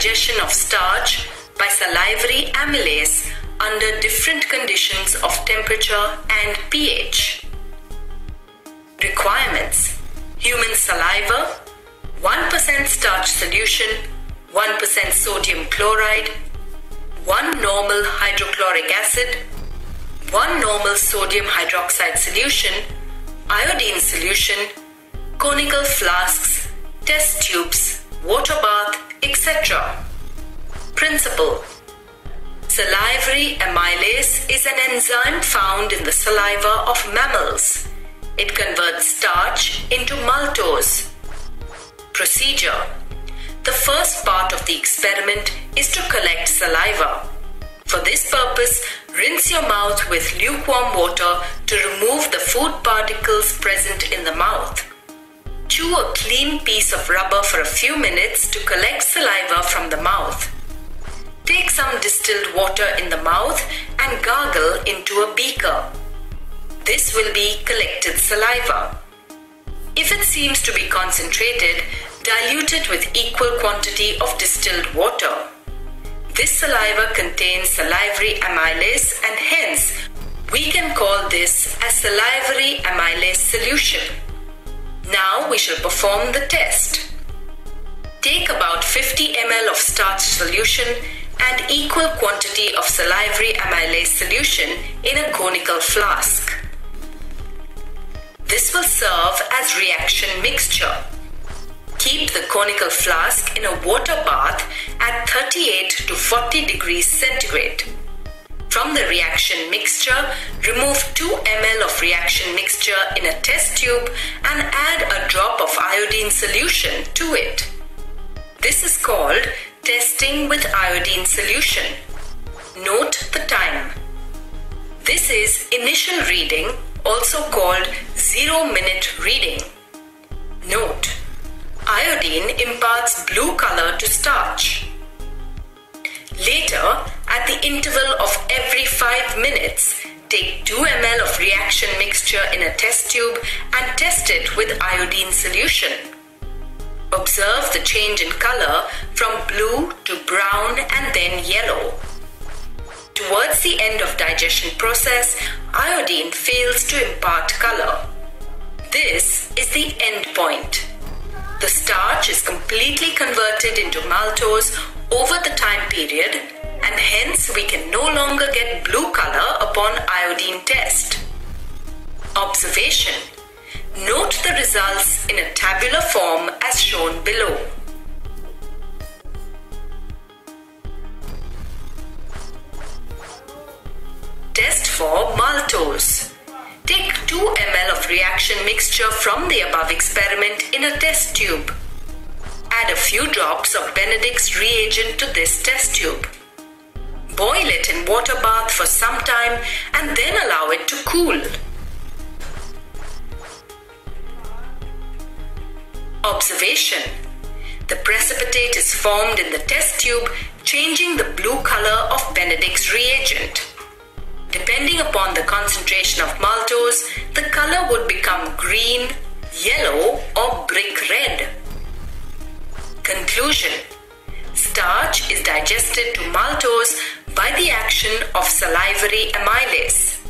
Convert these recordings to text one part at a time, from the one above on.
digestion of starch by salivary amylase under different conditions of temperature and pH. Requirements Human saliva, 1% starch solution, 1% sodium chloride, 1 normal hydrochloric acid, 1 normal sodium hydroxide solution, iodine solution, conical flasks, test tubes, water bath, etc. Principle Salivary amylase is an enzyme found in the saliva of mammals. It converts starch into maltose. Procedure The first part of the experiment is to collect saliva. For this purpose, rinse your mouth with lukewarm water to remove the food particles present in the mouth. Chew a clean piece of rubber for a few minutes to collect saliva from the mouth. Take some distilled water in the mouth and gargle into a beaker. This will be collected saliva. If it seems to be concentrated, dilute it with equal quantity of distilled water. This saliva contains salivary amylase and hence we can call this a salivary amylase solution. Now we shall perform the test. Take about 50 ml of starch solution and equal quantity of salivary amylase solution in a conical flask. This will serve as reaction mixture. Keep the conical flask in a water bath at 38 to 40 degrees centigrade. From the reaction mixture, remove 2 ml of reaction mixture in a test tube and add a drop of iodine solution to it. This is called testing with iodine solution. Note the time. This is initial reading, also called zero minute reading. Note, iodine imparts blue color to starch. Later, at the interval of every 5 minutes, take 2 ml of reaction mixture in a test tube and test it with iodine solution. Observe the change in color from blue to brown and then yellow. Towards the end of digestion process, iodine fails to impart color. This is the end point. The starch is completely converted into maltose over the time period and hence we can no longer get blue color upon iodine test. Observation Note the results in a tabular form as shown below. Test for maltose. Take 2 ml of reaction mixture from the above experiment in a test tube. Add a few drops of Benedict's reagent to this test tube. Boil it in water bath for some time and then allow it to cool. Observation The precipitate is formed in the test tube, changing the blue color of Benedict's reagent. Depending upon the concentration of maltose, the color would become green, yellow, or brick red. Conclusion Starch is digested to maltose by the action of salivary amylase.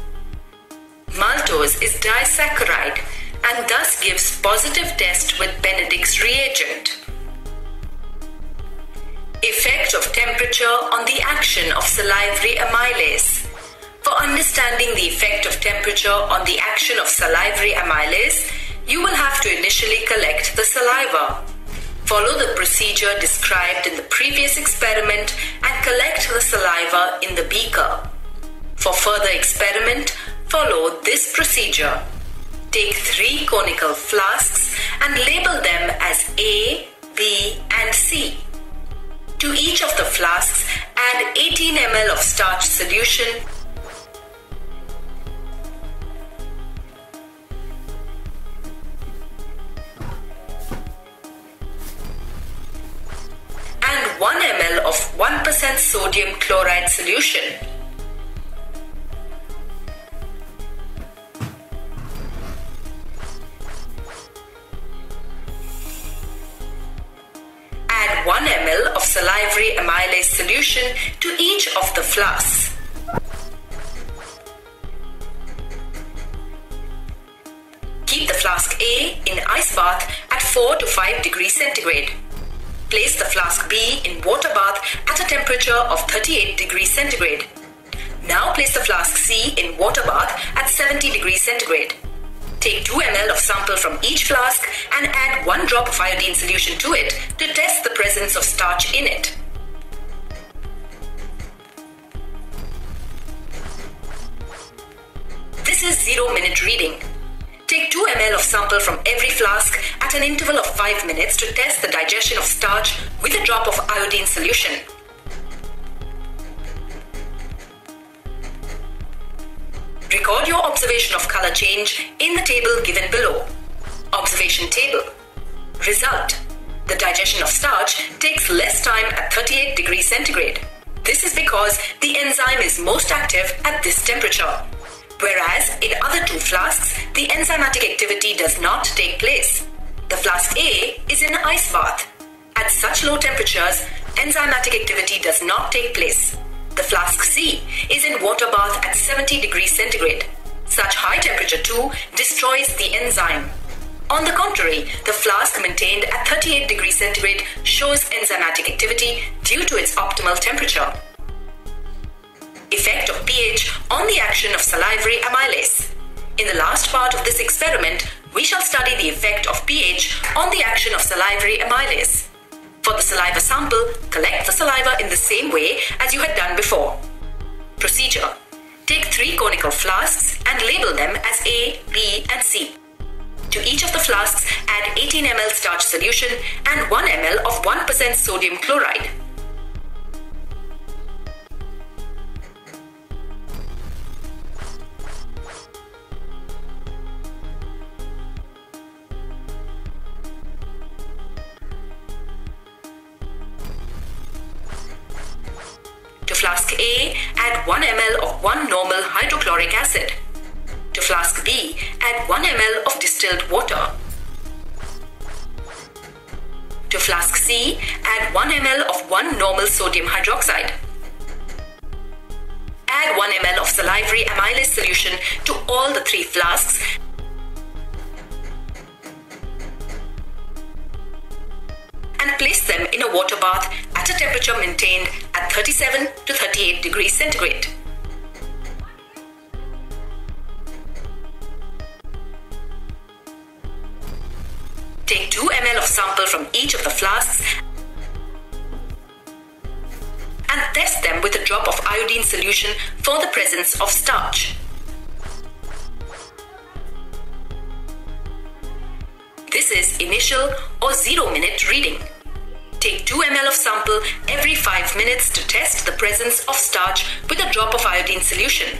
Maltose is disaccharide and thus gives positive test with Benedict's reagent. Effect of temperature on the action of salivary amylase. For understanding the effect of temperature on the action of salivary amylase, you will have to initially collect the saliva. Follow the procedure described in the previous experiment and collect the saliva in the beaker. For further experiment, follow this procedure. Take three conical flasks and label them as A, B, and C. To each of the flasks, add 18 ml of starch solution 1% sodium chloride solution. Add 1 ml of salivary amylase solution to each of the flasks. Keep the flask A in ice bath at 4 to 5 degrees centigrade. Place the flask B in water bath at a temperature of 38 degrees centigrade. Now place the flask C in water bath at 70 degrees centigrade. Take 2 ml of sample from each flask and add 1 drop of iodine solution to it to test the presence of starch in it. This is 0 minute reading. Take 2 ml of sample from every flask at an interval of 5 minutes to test the digestion of starch with a drop of iodine solution. Record your observation of color change in the table given below. Observation table. Result. The digestion of starch takes less time at 38 degrees centigrade. This is because the enzyme is most active at this temperature. Whereas in other two flasks, the enzymatic activity does not take place. The flask A is in ice bath. At such low temperatures, enzymatic activity does not take place. The flask C is in water bath at 70 degrees centigrade. Such high temperature too destroys the enzyme. On the contrary, the flask maintained at 38 degrees centigrade shows enzymatic activity due to its optimal temperature. Effect of pH on the action of salivary amylase. In the last part of this experiment, we shall study the effect of pH on the action of salivary amylase. For the saliva sample, collect the saliva in the same way as you had done before. Procedure. Take three conical flasks and label them as A, B and C. To each of the flasks, add 18 ml starch solution and 1 ml of 1% sodium chloride. A, add 1 ml of 1 normal hydrochloric acid. To flask B, add 1 ml of distilled water. To flask C, add 1 ml of 1 normal sodium hydroxide. Add 1 ml of salivary amylase solution to all the three flasks and place them in a water bath at a temperature maintained at 37 to 38 degrees centigrade. Take 2 ml of sample from each of the flasks and test them with a drop of iodine solution for the presence of starch. This is initial or 0 minute reading. Take 2 ml of sample every 5 minutes to test the presence of starch with a drop of iodine solution.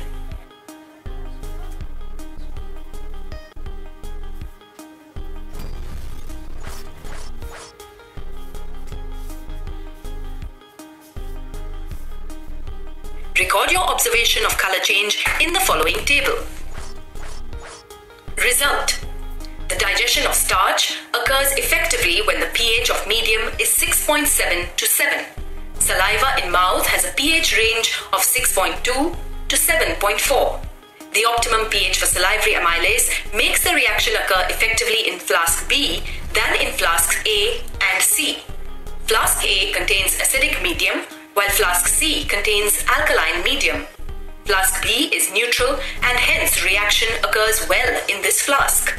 Record your observation of color change in the following table. Result. The digestion of starch occurs effectively when the pH of medium is 6.7 to 7. Saliva in mouth has a pH range of 6.2 to 7.4. The optimum pH for salivary amylase makes the reaction occur effectively in flask B than in flasks A and C. Flask A contains acidic medium while flask C contains alkaline medium. Flask B is neutral and hence reaction occurs well in this flask.